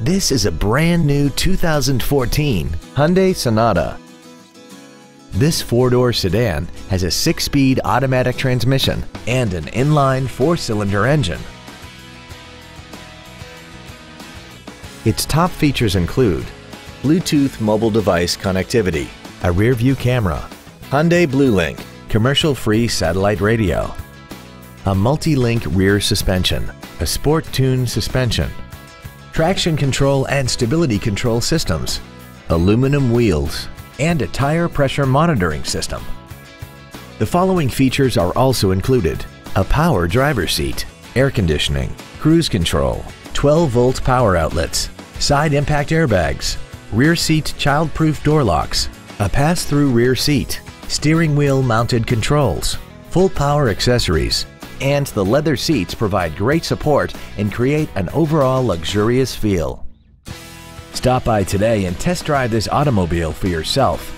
This is a brand new 2014 Hyundai Sonata. This four-door sedan has a six-speed automatic transmission and an inline four-cylinder engine. Its top features include Bluetooth mobile device connectivity, a rear-view camera, Hyundai BlueLink, commercial-free satellite radio, a multi-link rear suspension, a sport-tuned suspension, traction control and stability control systems, aluminum wheels, and a tire pressure monitoring system. The following features are also included. A power driver seat, air conditioning, cruise control, 12 volt power outlets, side impact airbags, rear seat child-proof door locks, a pass-through rear seat, steering wheel mounted controls, full power accessories, and the leather seats provide great support and create an overall luxurious feel. Stop by today and test drive this automobile for yourself.